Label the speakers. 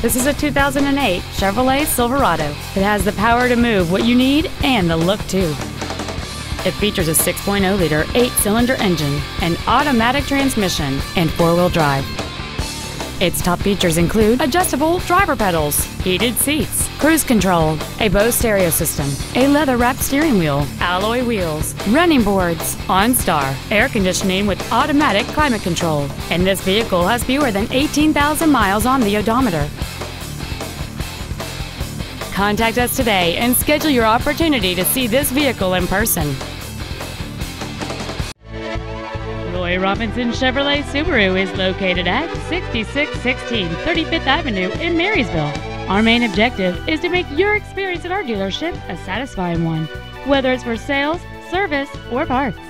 Speaker 1: This is a 2008 Chevrolet Silverado. It has the power to move what you need and the look too. It features a 6.0 liter, 8 cylinder engine, an automatic transmission, and four wheel drive. Its top features include adjustable driver pedals, heated seats, cruise control, a Bose stereo system, a leather wrapped steering wheel, alloy wheels, running boards, OnStar, air conditioning with automatic climate control, and this vehicle has fewer than 18,000 miles on the odometer. Contact us today and schedule your opportunity to see this vehicle in person. Roy Robinson Chevrolet Subaru is located at 6616 35th Avenue in Marysville. Our main objective is to make your experience at our dealership a satisfying one, whether it's for sales, service, or parts.